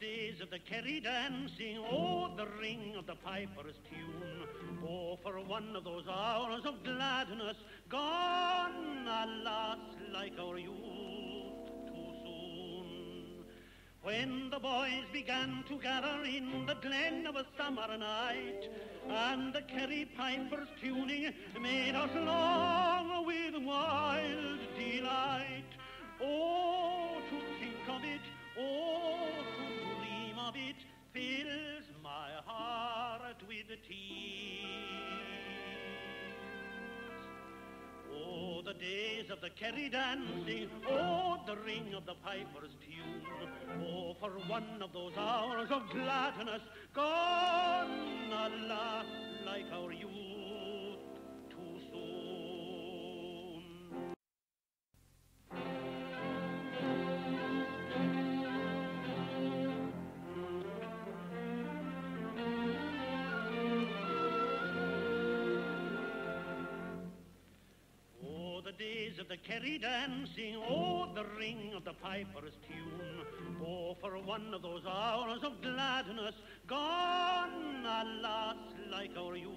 days of the Kerry dancing, oh, the ring of the piper's tune. Oh, for one of those hours of gladness, gone, alas, like our youth too soon. When the boys began to gather in the glen of a summer night, and the Kerry pipers tuning made us long with wild delight. Oh, to think of it, oh, of it, fills my heart with tears. Oh, the days of the Kerry dancing, oh, the ring of the piper's tune, oh, for one of those hours of gladness, gone, alas, like our youth, days of the Kerry dancing, oh, the ring of the piper's tune, oh, for one of those hours of gladness, gone, alas, like our youth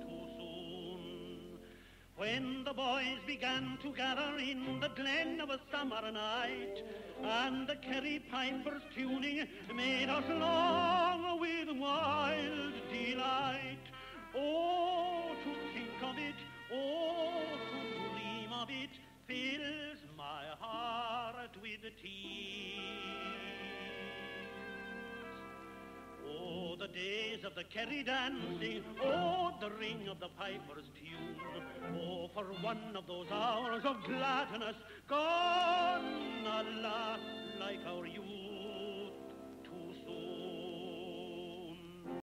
too soon. When the boys began to gather in the glen of a summer night, and the Kerry pipers tuning made us long with wild with tears. Oh, the days of the Kerry dancing, oh, the ring of the piper's tune, oh, for one of those hours of gladness, gone, alas, like